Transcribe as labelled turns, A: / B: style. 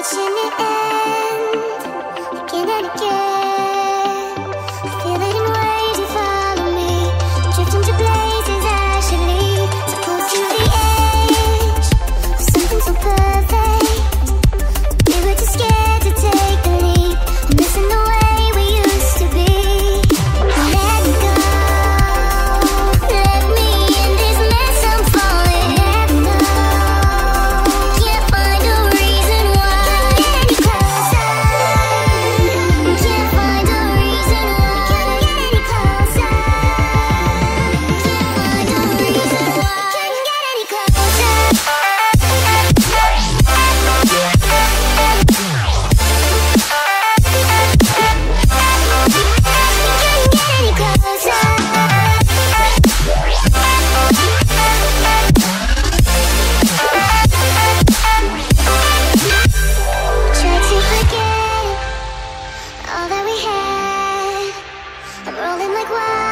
A: watching it end again and again. like, what?